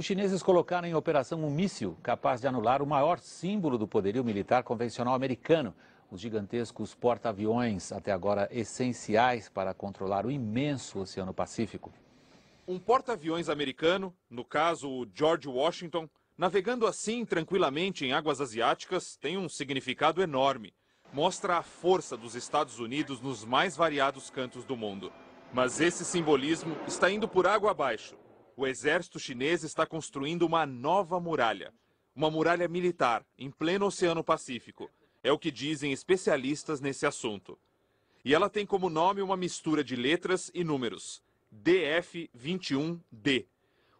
Os chineses colocaram em operação um míssil capaz de anular o maior símbolo do poderio militar convencional americano, os gigantescos porta-aviões, até agora essenciais para controlar o imenso Oceano Pacífico. Um porta-aviões americano, no caso o George Washington, navegando assim tranquilamente em águas asiáticas, tem um significado enorme. Mostra a força dos Estados Unidos nos mais variados cantos do mundo. Mas esse simbolismo está indo por água abaixo. O exército chinês está construindo uma nova muralha. Uma muralha militar, em pleno Oceano Pacífico. É o que dizem especialistas nesse assunto. E ela tem como nome uma mistura de letras e números. DF-21D.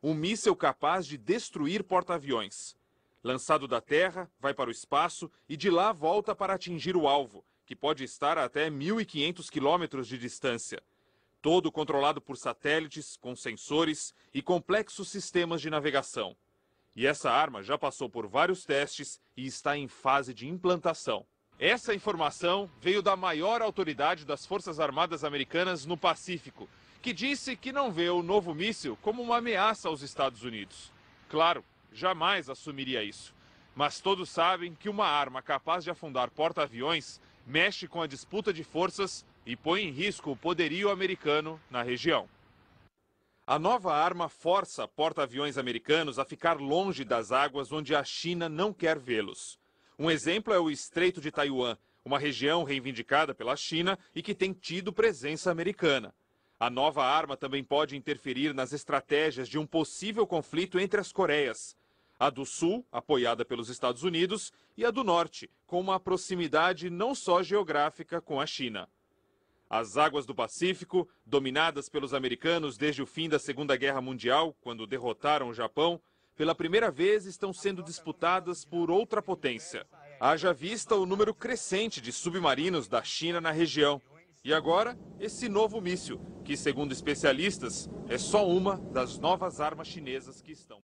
Um míssil capaz de destruir porta-aviões. Lançado da Terra, vai para o espaço e de lá volta para atingir o alvo, que pode estar a até 1.500 quilômetros de distância. Todo controlado por satélites, com sensores e complexos sistemas de navegação. E essa arma já passou por vários testes e está em fase de implantação. Essa informação veio da maior autoridade das Forças Armadas Americanas no Pacífico, que disse que não vê o novo míssil como uma ameaça aos Estados Unidos. Claro, jamais assumiria isso. Mas todos sabem que uma arma capaz de afundar porta-aviões mexe com a disputa de forças e põe em risco o poderio americano na região. A nova arma força porta-aviões americanos a ficar longe das águas onde a China não quer vê-los. Um exemplo é o Estreito de Taiwan, uma região reivindicada pela China e que tem tido presença americana. A nova arma também pode interferir nas estratégias de um possível conflito entre as Coreias. A do Sul, apoiada pelos Estados Unidos, e a do Norte, com uma proximidade não só geográfica com a China. As águas do Pacífico, dominadas pelos americanos desde o fim da Segunda Guerra Mundial, quando derrotaram o Japão, pela primeira vez estão sendo disputadas por outra potência. Haja vista o número crescente de submarinos da China na região. E agora, esse novo míssil, que, segundo especialistas, é só uma das novas armas chinesas que estão.